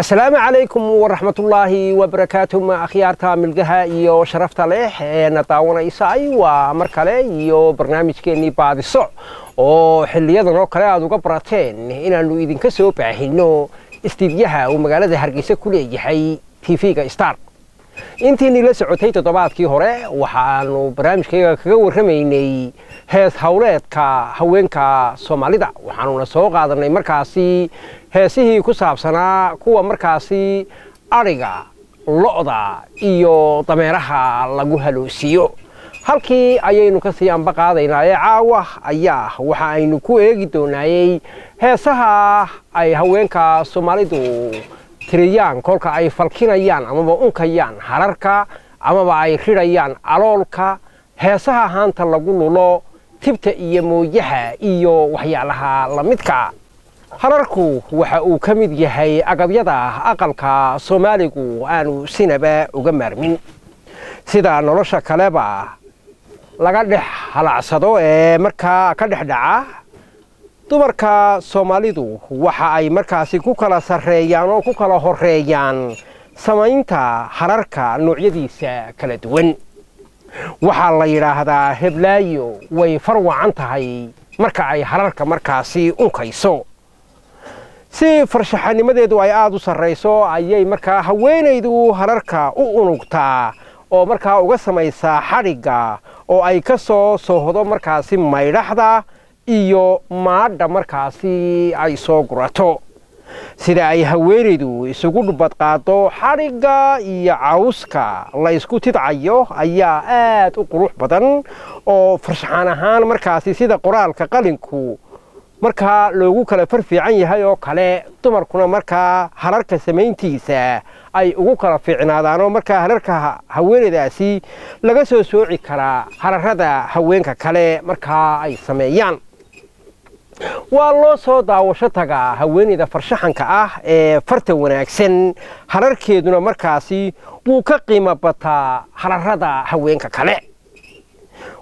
asalaamu calaykum waraxmatullaahi wabarakaatu ma akhyaarta milgaha iyo sharafta leh ee na daawanaysay waa mar kale iyo barnaamijkeennii baadiso oo xiliyadan oo kale aad uga barateen inaannu idinka soo baahinno istiidyaha uu magaalada hargeysa ku leeyahay tv-ga star intiinii la socotay toddobaadkii hore waxaanu barnaamijkayga kaga warramaynay hees howleedka haweenka soomaalida. Waxaanuna soo qaadanay markaasi heesihii ku saabsanaa kuwa markaasi adhiga lo'da iyo dameeraha lagu haloosiiyo halkii ayaynu ka sii anba qaadaynaa ee caawa ayaa waxa aynu ku eegi doonaayey heesaha ay haweenka soomaalidu tiriyaan kolka ay falkinayaan amaba unkayaan hararka amaba ay ridhayaan aloolka heesaha haanta lagu lulo tibta iyo mooyaha iyo waxyaalaha la midka. Hararku waxa uu ka mid yahay agabyada aqalka soomaaligu aanu sinaba uga maarmin. Sida nolosha kaleba laga dhex halacsado ee markaa ka dhex dhaca dumarka soomaalidu waxa ay markaasi ku kala sarreeyaan oo ku kala horreeyaan samaynta hararka noocyadiisa kala duwan. Waxaa la yidhaahdaa heblaayo way farwacan tahay marka ay hararka markaasi unkayso. Si farshaxanimadeedu ay aada u sarrayso ayay markaa haweenaydu hararka u unugtaa oo markaa uga samaysaa xadhigga oo ay ka soo soohdo markaasi maydhaxda iyo maadha markaasi ay soo gurato. Sida ay haweenaydu isugu dhubad qaado xadhigga iyo cawska la ysku tidcayo ayaa aad u qurux badan oo farshaxaan ahaan markaasi sida qoraalka qalinku markaa loogu kala far fiican yahay oo kale dumarkuna markaa hararka samayntiisa ay ugu kala fiicnaadaan oo markaa hararka haweenaydaasi laga soo sooci karaa hararada haweenka kale markaa ay sameeyaan waa loo soo daawasho tagaa haweenayda farshaxanka ah ee farta wanaagsan. Hararkeeduna markaasi wuu ka qiimo bataa hararada haweenka kale.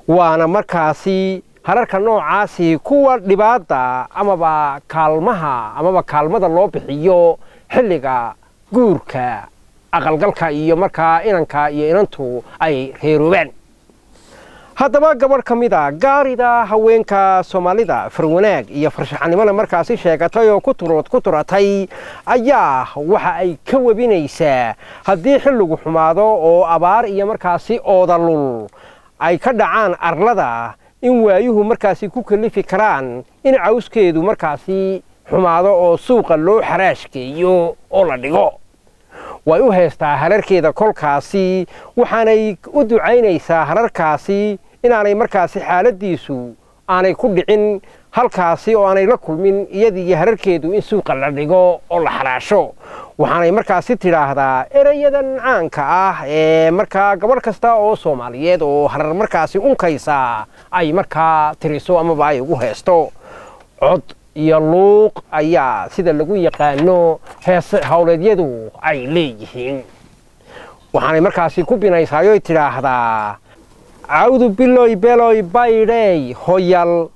Waana markaasi hararka noocaasi kuwa dhibaadda amaba kaalmaha amaba kaalmada loo bixiyo xilliga guurka aqalgalka iyo markaa inanka iyo inantu ay reeroobaan haddaba gabadh ka mid a gaarida haweenka soomaalida farwanaag iyo farshaxanimona markaasi sheegatay oo ku turatay ayaa waxa ay ka webinaysaa haddii xilligu xumaado oo abaar iyo markaasi oodalul ay ka dhacaan arlada in waayuhu markaasi ku kalifi karaan in cawskeedu markaasi xumaado oo suuqa loo xaraashgeeyo oo la dhigo. Way u haystaa hararkeeda kolkaasi waxaanay u ducaynaysaa hararkaasi inaanay markaasi xaaladdiisu aanay ku dhicin halkaasi oo aanay la kulmin iyadiiyo hararkeedu in suuqa la dhigo oo la xaraasho waxaanay markaasi tidhaahdaa erayadan caanka ah ee markaa gabadh kasta oo soomaaliyeed oo harar markaasi unkaysa ay markaa tiriso amaba ay ugu heesto. Cod iyo luuq ayaa sida lagu yaqaano heese howleedyadu ay leeyihiin. Waxaanay markaasi ku binaysaayoy tidhaahdaa cawdu biloy beloy baydhey hoyal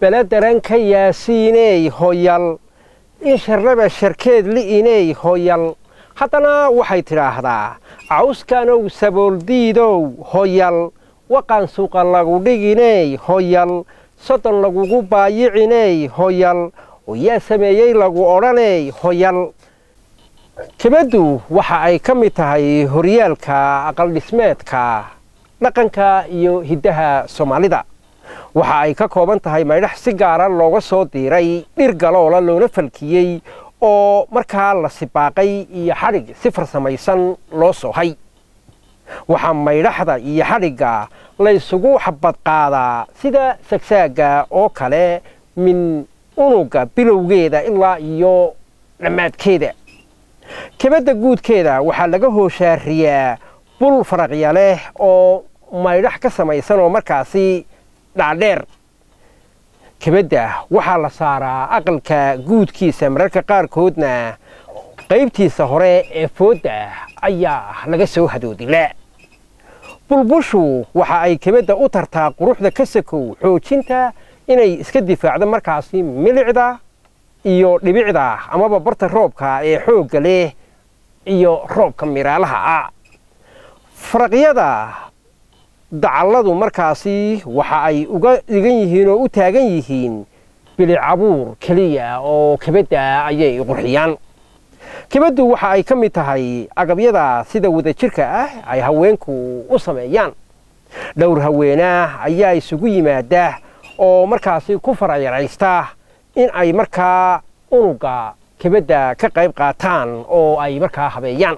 beladaran ka yaasiiney hoyal in sharraba sharkeed li'iney hoyal haddana waxay tidhaahdaa cawskanow sabooldiidow hoyal waqan suqa lagu dhiginey hoyal soddon lagugu baayiciney hoyal oo yaa sameeyey lagu odhaney hoyal kebaddu waxa ay ka mid tahay horyaalka aqaldhismeedka dhaqanka iyo hiddaha soomaalida. Waxa ay ka kooban tahay maydhax si gaara looga soo diiray dhir galoola loona falkiyey oo markaa la sibaaqay iyo xadhig si farsamaysan loo soohay waxaa maydhaxda iyo xadhigga laysugu xabad qaadaa sida sagsaagga oo kale min unugga bilowgeeda ilaa iyo dhammaadkeeda. Kebadda guudkeeda waxaa laga hooshaariyaa bul faraqya leh oo maydhax ka samaysan oo markaasi dhaadheer. Kebadda waxaa la saaraa aqalka guudkiisa. Mararka qaarkoodna qaybtiisa hore ee foodda ayaa laga soo hadoodila. Bulbushu waxa ay kebadda u tartaa quruxda ka sakow xoojinta inay iska difaacdo markaasi milicda iyo dhibicda amaba barta roobka ee xoogga leh iyo roobka miraalaha. Ah faraqyada dacalladu markaasi waxa ay uga dhigan yihiin oo u taagan yihiin bilicabuur keliya oo kebadda ayay qurxiyaan. Kebaddu waxa ay ka mid tahay agabyada sida wadajirka ah ay haweenku u sameeyaan. Dhowr haweenah ayaa isugu yimaada oo markaasi ku farayaraysta in ay markaa unugga kebadda ka qayb qaataan oo ay markaa habeeyaan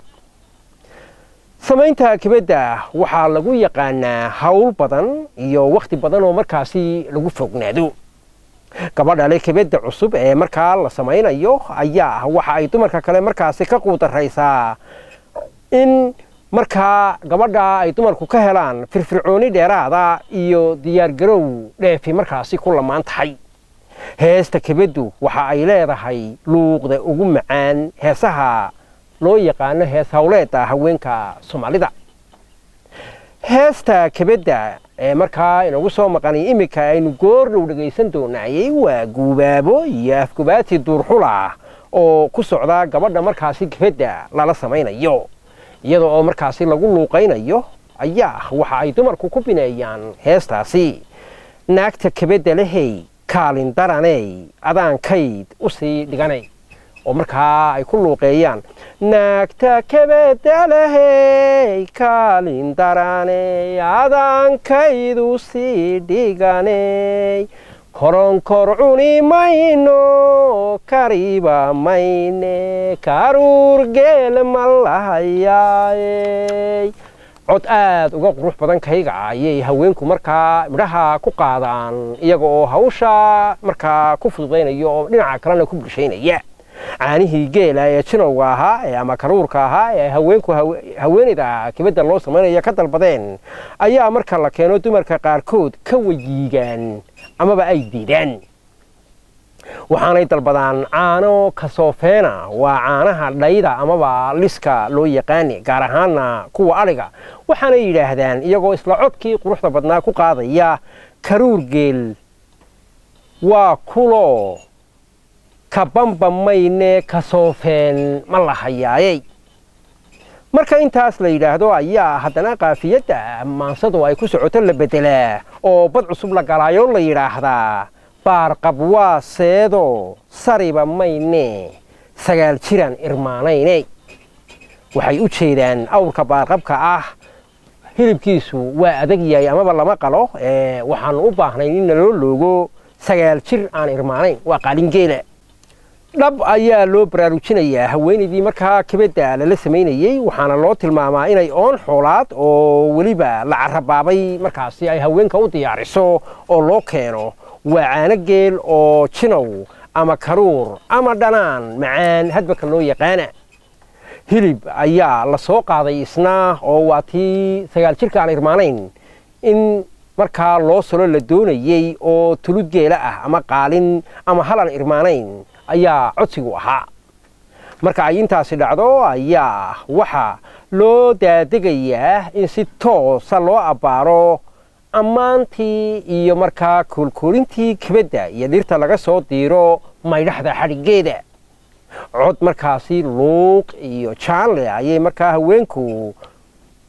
samaynta kebadda waxaa lagu yaqaanaa hawl badan iyo wakhti badan oo markaasi lagu fognaado gabadha le kebadda cusub ee markaa la samaynayo ayaa waxa ay dumarka kale markaasi ka quudaraysaa in markaa gabadha ay dumarku ka helaan firfircooni dheeraada iyo diyaargarow dheefi markaasi ku lamaan tahay. Heesta kebaddu waxa ay leedahay luuqda ugu macaan heesaha loo yaqaano hees hawleeda haweenka soomaalida. Heesta kebadda ee markaa inagu soo maqanay iminka aynu goordhow dhegaysan doonaayey waa guubaabo iyo afgubaati duurxula oo ku socda gabadha markaasi kebadda lala samaynayo iyada oo markaasi lagu luuqaynayo ayaa waxa ay dumarku ku bineeyaan heestaasi. Naagta kebadda lehey kaalin daraney adaankayd u sii dhiganay oo markaa ay ku luuqeeyaan. Naagta kebedda lehey kaalin daraney adaankayd u sii dhiganey koronkor cuni mayno kariba mayne karuur geel ma lahayaayey cod aad uga qurux badan kayga ayay haweenku markaa midhaha ku qaadaan iyaga oo hawsha markaa ku fududaynayo oo dhinaca kalena ku bulshaynaya caanihii geela ee jinowga ahaa ama karuurka ahaa ee haweenku haweenayda kibadda loo samaynaya ka dalbadeen ayaa marka la keeno dumarka qaarkood ka wayiigaan amaba ay diidaan waxaanay dalbadaan caano kasoofeena waa caanaha dhayda amaba liska loo yaqaani gaar ahaana kuwa adhiga waxaanay yidhaahdaan iyagoo isla codkii quruxda badnaa ku qaadaya karuur geel waa kulo kabamba mayne kasoofeen ma lahayaayey marka intaas la yidhaahdo ayaa haddana kaafiyadda maansadu ay ku socoto la beddelaa oo bad cusub la galaayo la yidhaahdaa baarqab waa seedo sariba mayne sagaal jiraan irmaanayne. Waxay u jeedaan awrka baarqabka ah hilibkiisu waa adag yahay amaba lama qalo waxaanu u baahnayn in naloo loogo sagaal jir aan irmaanayn waa qaalingeela dhab ayaa loo baraarujinayaa haweenaydii markaa kebadda lala samaynayey waxaana loo tilmaamaa inay oon xoolaad oo weliba la carabaabay markaasi ay haweenka u diyaariso oo loo keeno waa caano geel oo jinow ama karuur ama dhanaan macaan hadbaka loo yaqaana. Hilib ayaa la soo qaaday isna oo waa tii sagaal jirka aan irmaanayn in markaa loo solo la doonayey oo tulud geela ah ama qaalin ama halan irmaanayn ayaa codsigu ahaa. Marka ay intaasi dhacdo ayaa waxaa loo daadegayaa in si toosa loo abbaaro ammaantii iyo markaa koolkoolintii kebadda iyo dhirta laga soo diiro maydhaxda xadhiggeeda cod markaasi luuq iyo jaanle ayay markaa haweenku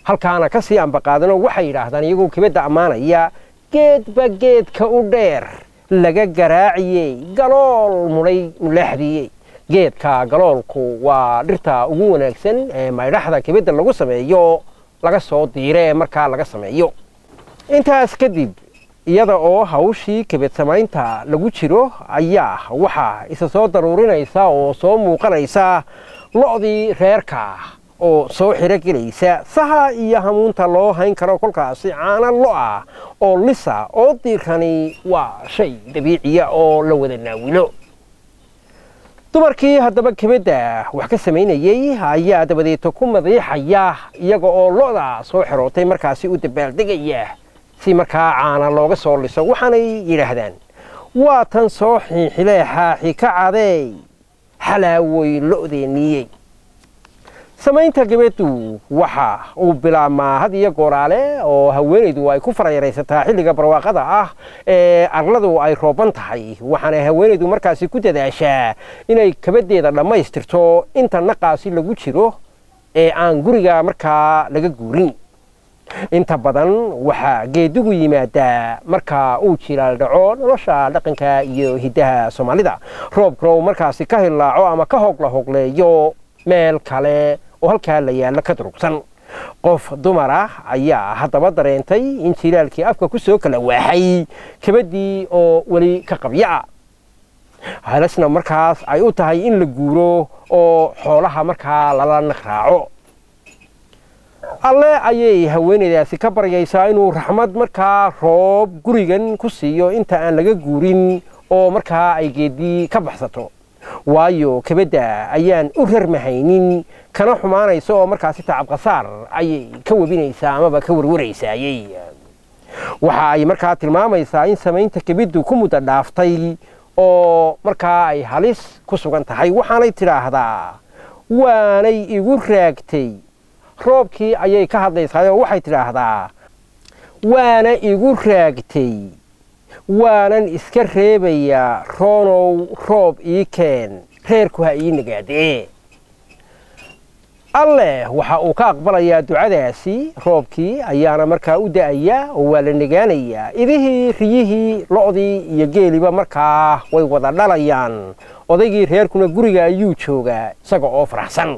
halkaana ka sii ambaqaadanoo waxay yidhaahdaan iyagoo kebadda ammaanaya geedba geedka u dheer laga garaaciyey galool mudhay mulaaxdiyey geedka galoolku waa dhirta ugu wanaagsan ee maydhaxda kebadda lagu sameeyo laga soo diire markaa laga sameeyo. Intaas kadib iyada oo hawshii kebad samaynta lagu jiro ayaa waxaa isa soo daruurinaysa oo soo muuqanaysa lo'dii reerka oo soo xiro gelaysa saha iyo hamuunta loo hayn karo kolkaasi caana lo oo lisa oo diirani waa shay dabiiciya oo la wada naawilo. Dumarkii haddaba kebadda wax ka samaynayey ayaa dabadeeto ku madiixaya iyaga oo lo'da soo xirootay markaasi u dabaaldegaya si markaa caana looga soo liso waxaanay yidhaahdaan waa tan soo xiixilee xaaxi ka cadeey xalaawoy lo'deenniyey samaynta gabadhu waxa uu bilaabmaa had iyo gooraale oo haweenaydu ay ku farayaraysataa xilliga barwaaqada ah ee arladu ay rooban tahay. Waxaana haweenaydu markaasi ku dadaashaa inay kabaddeeda dhammaystirto inta naqaasi lagu jiro ee aan guriga markaa laga guurin. Inta badan waxaa geedigu yimaadaa marka uu jilaal dhaco nolosha dhaqanka iyo hiddaha soomaalida. Roobkuna uu markaasi ka hillaaco ama ka hogla hogleeyo meel kale oo halkaa la yaallo ka durugsan qof dumar ah ayaa haddaba dareentay in jilaalkii afka ku soo kala waaxay kabaddii oo weli ka qabya'a halasna markaas ay u tahay in la guuro oo xoolaha markaa lala naqraaco. Alle ayay haweenaydaasi ka baryaysaa inuu raxmad markaa roob gurigan ku siiyo inta aan laga guurin oo markaa ay geedii ka baxsato waayo kabadda ayaan u rarmahaynin. Kana xumaanaysa oo markaasi tacabqasaar ayay ka webinaysaa amaba ka warwaraysaayey waxa ay markaa tilmaamaysaa in samaynta kabiddu ku muddo dhaaftay oo markaa ay halis ku sugan tahay. Waxaanay tidhaahdaa waanay igu raagtay. Roobkii ayay ka hadlaysaa oo waxay tidhaahdaa waana igu raagtay waanan iska reebayaa roonow roob ii keen reerku ha ii nagaadee alleh waxa uu ka aqbalayaa ducadaasi roobkii ayaana markaa u da'aya oo waa la negaanayaa idihii riyihii lo'dii iyo geeliba markaa way wada dhalayaan. Odaygii reerkuna guriga ayuu joogaa isaga oo faraxsan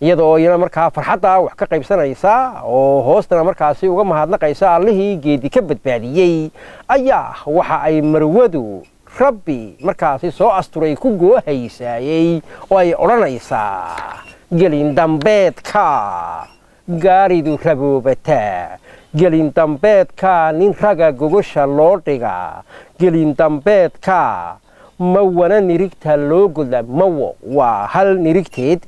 iyadoo iyana markaa farxadda wax ka qaybsanaysa oo hoostana markaasi uga mahadnaqaysa allihii geedi ka badbaadiyey ayaa waxa ay marwadu rabbi markaasi soo asturay ku goohaysaayey oo ay odhanaysaa gelin dambeedka gaaridu raboobataa gelin dambeedka nin raga gogosha loo dhiga. Gelin dambeedka mawana nirigta loo goda mawo waa hal nirigteed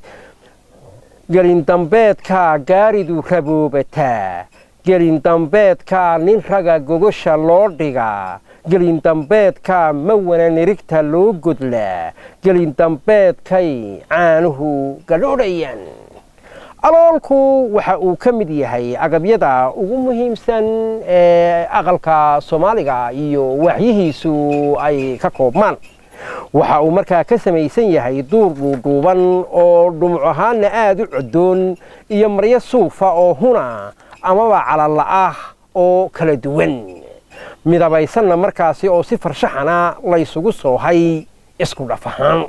gelin dambeedka gaaridu raboobataa gelin dambeedka nin raga gogosha loo dhiga gelin dambeedka mawana nirigta loo godlaa gelin dambeedkay caanuhu gadhoodhayaan aloolku waxa uu ka mid yahay agabyada ugu muhiimsan ee aqalka soomaaliga iyo waaxyihiisu ay ka koobmaan waxa uu markaa ka samaysan yahay duur dhuudhuuban oo dhumuc ahaanna aad u codoon iyo maryo suufa oo huna amaba calalla ah oo kala duwan. Midabaysanna markaasi oo si farshaxana laysugu soohay isku dhaf ahaan.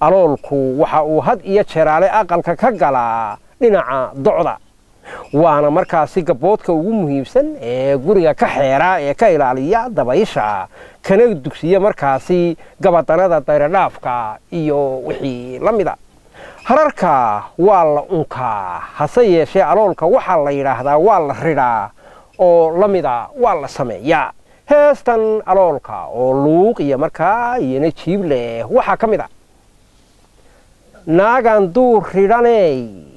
Aloolku waxa uu had iyo jeeraale aqalka ka galaa dhinaca docda waana markaasi gabboodka ugu muhiimsan ee guriga ka xeera ee ka ilaaliya dabaysha. Kana dugsiya markaasi gabadanada dayradhaafka iyo wixii la mida hararka waa la unkaa hase yeeshee aloolka waxaa la yidhaahdaa waa la ridhaa oo la mida waa la sameeyaa. Heestan aloolka oo luuq iyo markaa iyona jiib leh waxaa ka mid a naagan duur ridhaney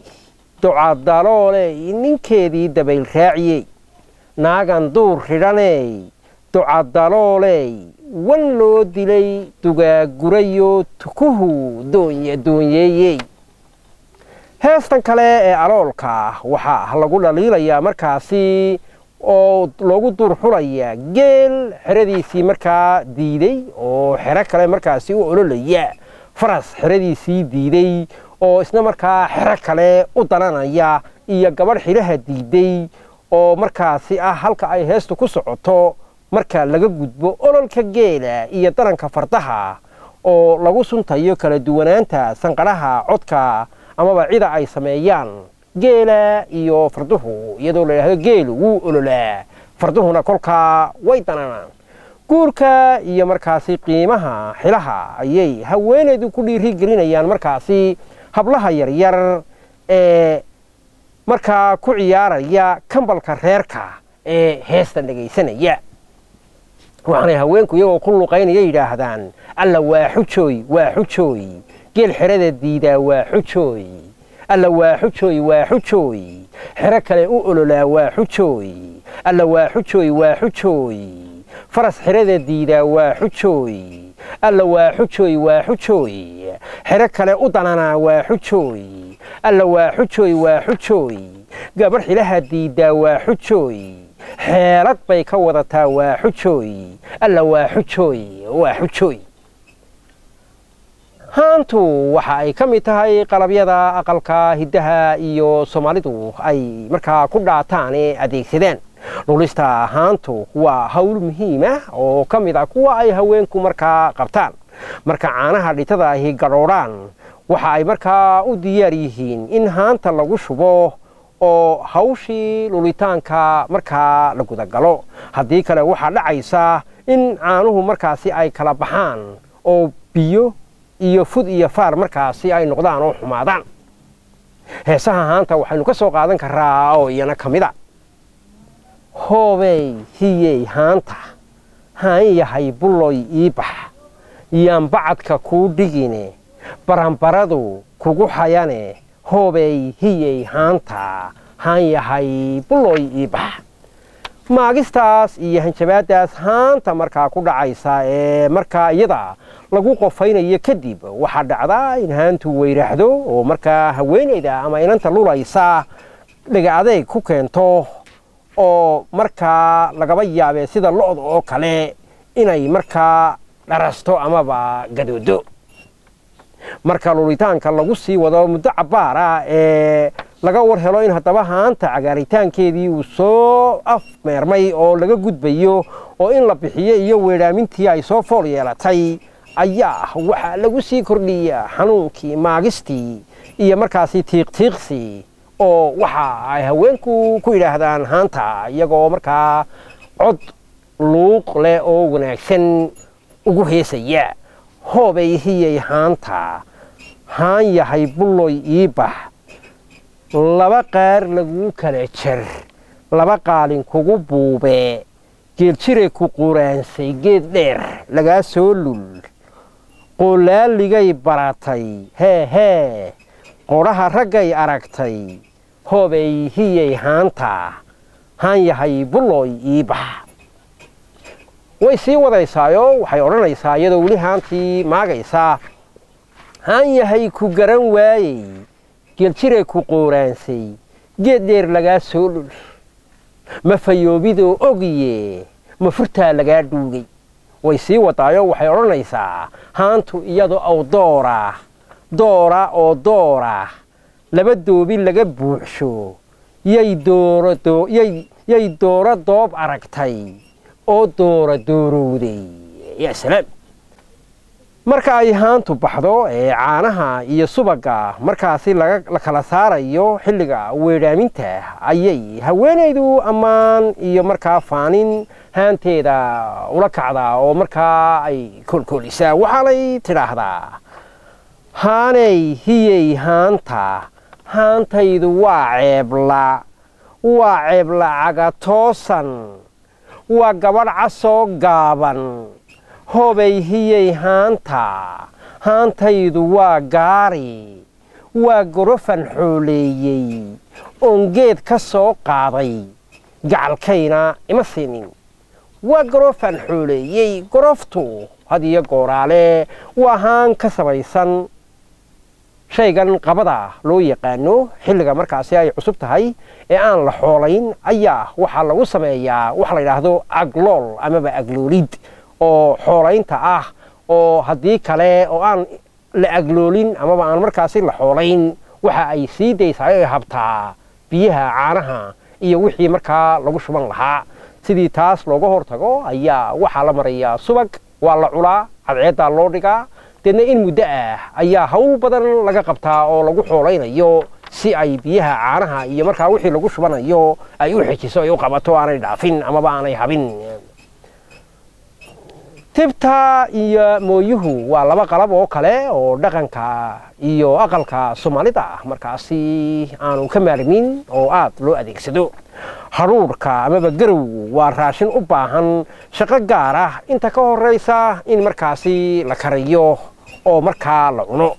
ducadalooley ninkeedii dabayl raaciyey naagan duur ridhaney ducadalooley wan loo dilay dugaagurayo tukuhu doonye doonyeeyey heestan kale ee aloolka waxaa lagu dhaliilayaa markaasi oo loogu duur xulayaa geel xeradiisii markaa diiday oo xero kale markaasi u ololaya faras xeradiisii diiday oo isna markaa xero kale u dananaya iyo gabadh xidhaha diiday oo markaasi ah halka ay heestu ku socoto marka laga gudbo ololka geela iyo daranka fardaha oo lagu suntayo kala duwanaanta sanqadhaha codka amaba cida ay sameeyaan. Geela iyo farduhu iyadoo la yidhahdo geelu wuu ololaa farduhuna kolkaa way dananaan. Guurka iyo markaasi qiimaha xilaha ayay haweenaydu ku dhiiri gelinayaan markaasi هبلها ير ير مركا كوريارا يا كمبل كاريركا هيستن لغي سنة يا وعني هاوينكو يو كلو قين ييدا هدان ألا واحوشوي واحوشوي جيل حرادة ديدا واحوشوي ألا واحوشوي واحوشوي حركة لأولو لا واحوشوي ألا واحوشوي واحوشوي فرس حرده ديدا وحوچوي الله وحوچوي وحوچوي حركة أدنانا وحوچوي الله وحوچوي وحوچوي قبر حلها ديدا وحوچوي حيرت بيك وضتا وحوچوي الله وحوچوي وحوچوي هانتو وحاي كميتهاي قلبيادا أقلقا هدها إيو سوماليدو أي مركا كودا تاني أديك سيدان dhulista haantu waa hawl muhiima oo ka mid ah kuwa ay haweenku markaa qabtaan. Marka caanaha dhitada ahi gadhoodhaan waxa ay markaa u diyaar yihiin in haanta lagu shubo oo hawshii lulitaanka markaa la gudagalo. Haddii kale waxaa dhacaysa in caanuhu markaasi ay kala baxaan oo biyo iyo fud iyo faar markaasi ay noqdaan oo xumaadaan. Heesaha haanta waxaynu ka soo qaadan karaa oo iyana ka mid a hoobey hiyey haanta. Haan yahay bulloy ii bax yaan bacadka kuu dhigine. Baranbaradu kugu xayane hoobey hiyey haanta. Haan yahay bulloy ii bax maagistaas iyo hanjabaadaas haanta markaa ku dhacaysa ee markaa iyada lagu qofaynayo kadib waxaa dhacdaa in haantu weyraxdo oo markaa haweenayda ama inanta lulaysa dhega adeeg ku keento oo markaa lagaba yaabee sida lo-da oo kale inay markaa dharasto amaba gadoodo. Marka lulitaanka lagu sii wado muddo cabbaar ah ee laga war helo in haddaba haanta cagaaritaankeedii uu soo afmeermay oo laga gudbayo oo in la bixiyo iyo weedhaamintii ay soo fool yeelatay ayaa waxaa lagu sii kordhiya xanuunkii maagistii iyo markaasi tiiqtiiqsi oo waxa ay haweenku ku yidhaahdaan haanta iyagoo markaa cod luuq leh oo wanaagsan ugu heesaya hoobay hiyay haanta. Haan yahay bulloy ii bax. Laba qaar laguu kala jar laba qaalin kugu buube. Geeljire ku quraansay geed dheer lagaa soo lul. Qoolaaligay baratay hee hee. Qodhaha raggay aragtay hoobay hiyay haanta. Haan yahay bulloy ii bax way sii wadaysaayo waxay odhanaysaa iyadoo weli haantii maagaysaa haan yahay ku garan waayey geeljire ku qooraansay geed dheer lagaa soo lul. Ma fayoobidoo ogiye ma furtaa lagaa dhuugay way sii wadaayo waxay odhanaysaa haantu iyadoo aw doora doora oo doora laba doobi laga buuxsho yay dooro doob aragtay oo doora doorowday. Yaa salaam. Marka ay haantu baxdo ee caanaha iyo subagga markaasi la kala saarayo xilliga weedhaaminta ayay haweenaydu ammaan iyo markaa faanin haanteeda ula kacdaa oo markaa ay koolkoolisaa waxaanay tidhaahdaa haaney hiyey haanta haantaydu waa ceebla waa ceebla cagatoosan waa gabadh casoo gaaban. Hoobay hiyey haanta haantaydu waa gaari waa gorofan xooleeyey oon geed ka soo qaaday. Gacalkayna ima siinin. Waa gorofan xooleeyey goroftu had iyo gooraale waa haan ka samaysan shaygan qabada loo yaqaano xilliga markaasi ay cusub tahay ee aan la xoolayn ayaa waxaa lagu sameeyaa waxa la yidhaahdo aglool amaba agloolid oo xoolaynta ah oo haddii kale oo aan la agloolin amaba aan markaasi la xoolayn. Waxa ay sii daysaa ay habtaa biyaha caanaha iyo wixii markaa lagu shuban lahaa. Sidii taas looga hortago ayaa waxaa la marayaa subag waa la culaa cadceeddaa loo dhigaa deedna in muddo ah ayaa hawl badan laga qabtaa oo lagu xoolaynayo si ay biyaha caanaha iyo markaa wixii lagu shubanayo ay u xejiso ay u qabato aanay dhaafin amaba aanay habin. Tibta iyo mooyuhu waa laba qalab oo kale oo dhaqanka iyo aqalka soomaalida ah. Markaasi aanu ka maarmin oo aad loo adeegsado. Hadhuurhka amaba garowgu waa raashin u baahan shaqo gaar ah. Inta ka horraysa in markaasi la kariyo oo markaa la cuno.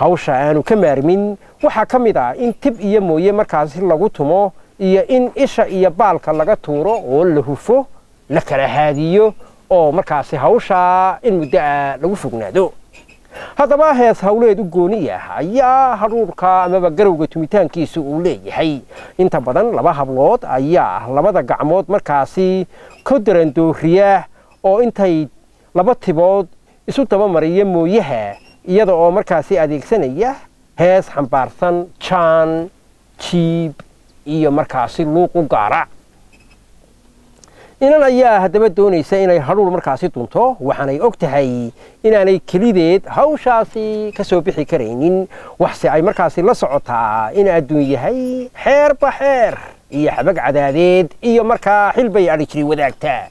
Hawsha aanu ka maarmin waxaa ka mid ah in tib iyo mooye markaasi lagu tumo iyo in isha iyo baalka laga tuuro oo la hufo la kala haadiyo oo markaasi hawshaa in muddo ah lagu fognaado. Haddaba hees hawleed u gooni ah ayaa hadhuurka amaba garowga tumitaankiisa uu leeyahay. Inta badan laba hablood ayaa labada gacmood markaasi ka darandooriya oo intay laba tibood isu dabamariya mooyaha iyada oo markaasi adeegsanaya hees xambaarsan jaan jiib iyo markaasi luuq u gaara inan ayaa haddaba doonaysa inay hadhuur markaasi dunto waxaanay og tahay inaanay kelideed hawshaasi ka soo bixi karaynin waxse ay markaasi la socotaa in adduun yahay xeerba xeer iyo xabag cadaadeed iyo markaa xilbay adhi jiri wadaagtaa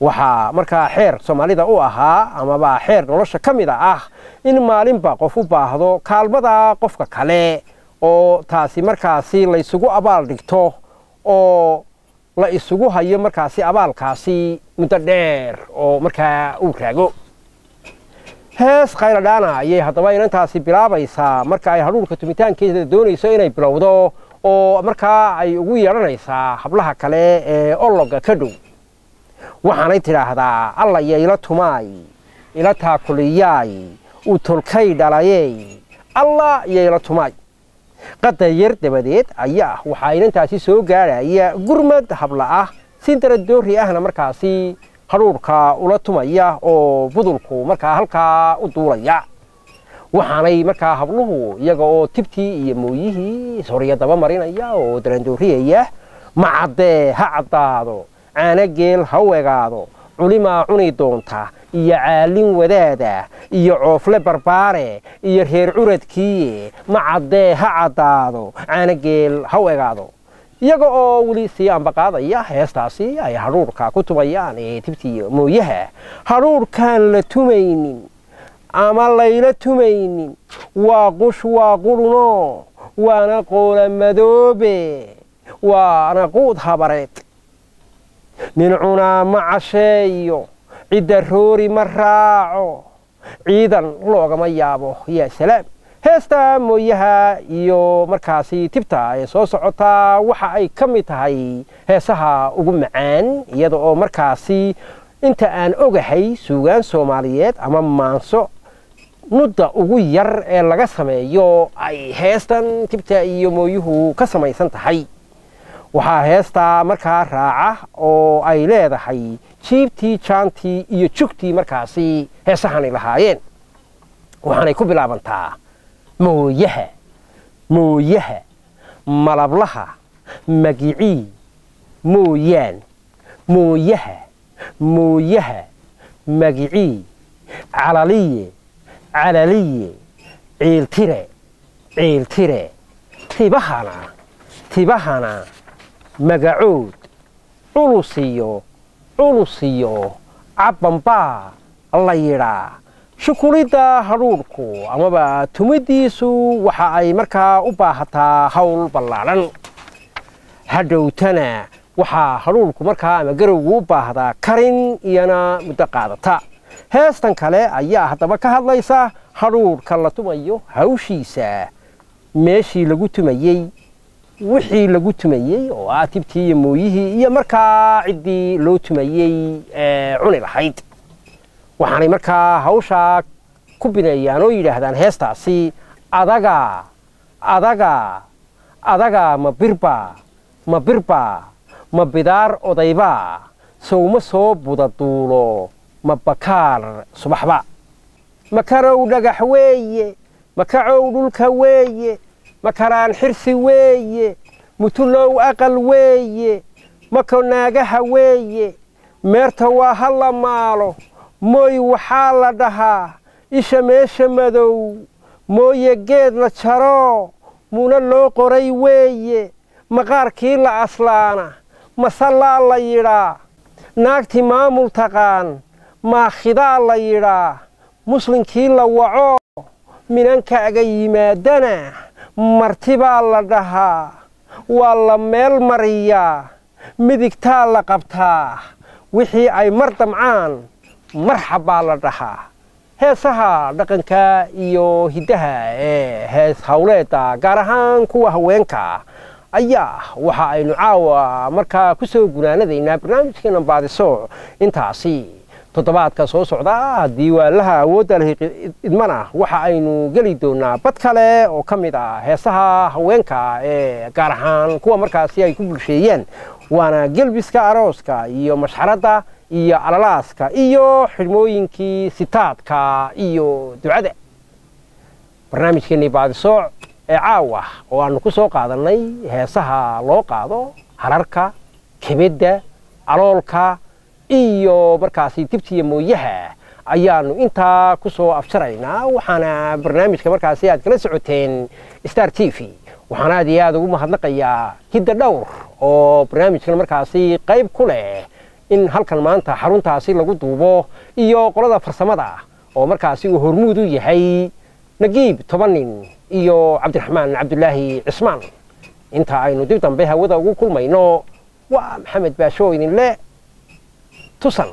waxaa markaa xeer soomaalida u ahaa amaba xeer nolosha ka mida ah in maalinba qof u baahdo kaalmada qofka kale oo taasi markaasi laysugu abaal dhigto oo la isugu hayo markaasi abaalkaasi muddo dheer oo markaa uu raago. Hees khayladhaana ayay haddaba inantaasi bilaabaysaa marka ay hadhuurka tumitaankeeda doonayso inay bilowdo oo markaa ay ugu yeedhanaysaa hablaha kale ee olloga ka dhow waxaanay tidhaahdaa alla iyo ila tumaay ila taakuliyaay uu tolkay dhalayey alla iyo ila tumaay qadar yar dabadeed ayaa waxaa inantaasi soo gaadhaya gurmad habla ah si daradoori ahna markaasi hadhuurka ula tumaya oo budulku markaa halkaa u duulaya. Waxaanay markaa habluhu iyaga oo tibtii iyo mooyihii sorya daba marinaya oo darandooriyaya ma caddee ha caddaado caanageel ha wegaado culimaa cuni doonta iyo caalin wadaada iyo coofle barbaare iyo reer curadkiiye ma caddee ha caddaado caanageel ha egaado iyaga oo weli sii ambaqaadaya heestaasi ay hadhuurka ku tumayaan ee tibtiiyo mooyaha. Hadhuurkaan la tumaynin ama layla tumaynin waa qush waa qurno waana qoola madoobe waana quud habareed nin cunaa ma casheeyo cidda roori ma raaco. Ciidan loogama yaabo yaa salaam. Heesta mooyaha iyo markaasi tibta ee soo socotaa waxa ay ka mid tahay heesaha ugu macaan iyada oo markaasi inta aan ogahay suugaan soomaaliyeed ama maanso nudda ugu yar ee laga sameeyo ay heestan tibta iyo mooyuhu ka samaysan tahay waxaa heestaa markaa raaca oo ay leedahay jiibtii jaantii iyo jugtii markaasi heesahanay lahaayeen. Waxaanay ku bilaabantaa mooyaha mooyaha malablaha magicii mooyaan mooyaha mooyaha magicii calaliye calaliye ciiltire ciiltire tibahana tibahana magacood culusiyo culusiyo cabbanbaa la yidhaa. Shukulidda hadhuudhku amaba tumidiisu waxa ay markaa u baahataa hawl ballaadhan hadhowtana waxaa hadhuudhku markaa ama garowgu u baahdaa karin iyana muddo qaadata. Heestan kale ayaa haddaba ka hadlaysa hadhuudhka la tumayo hawshiisa. Meeshii lagu tumayey wixii lagu tumayey oo ah tibtii iyo mooyihii iyo markaa ciddii loo tumayey cuni lahayd. Waxaanay markaa hawshaa ku bineeyaan oo yidhaahdaan heestaasi adaga adaga adaga ma birba ma birba ma bidaar odayba sowma soo buda duulo ma bakaar subaxba. Makarow dhagax weeye makacow dhulka weeye makaraan xirsi weeye mutulow aqal weeye mako naagaha weeye. Meerta waa ha la maalo mooy waxaa la dhahaa isha meesha madow mooye geed la jaro muna loo qoray weeye. Maqaarkii la aslaana masallaa la yidhaa naagti maamul taqaan maakhidaa la yidhaa muslinkii la waco minankaaga yimaadana martibaa la dhahaa waa la meel mariyaa midigtaa la qabtaa wixii ay mar damcaan marxab baa la dhahaa heesaha dhaqanka iyo hiddaha ee hees hawleedda gaar ahaan kuwa haweenka ayaa waxa aynu caawa markaa ku soo gunaanadaynaa barnaamijkeena baadiso intaasi toddobaadka soo socda haddii waalaha awoodda leh idmana waxa aynu geli doonaa bad kale oo ka mid ah heesaha haweenka ee gaar ahaan kuwa markaasi ay ku bulsheeyeen. Waana gelbiska arooska iyo mashxaradda iyo alalaaska iyo xidhmooyinkii sitaadka iyo ducada. Barnaamijkeennii baadisooc ee caawa oo aanu ku soo qaadannay heesaha loo qaado hararka kebedda aloolka iyo markaasi dibtiya mooyaha ayaanu intaa ku soo afjaraynaa waxaana barnaamijka markaasi aad kala socoteen star t v waxaan aad iyo aad ugu mahadnaqayaa hidda dhowr oo barnaamijkan markaasi qayb ku leh in halkan maanta xaruntaasi lagu duubo iyo qolada farsamada oo markaasi uu hormuud u yahay nagiib toban iyo cabdiraxmaan cabdulaahi cismaan inta aynu dib dambe hawada ugu kulmayno waa maxamed baasho idinle 土佐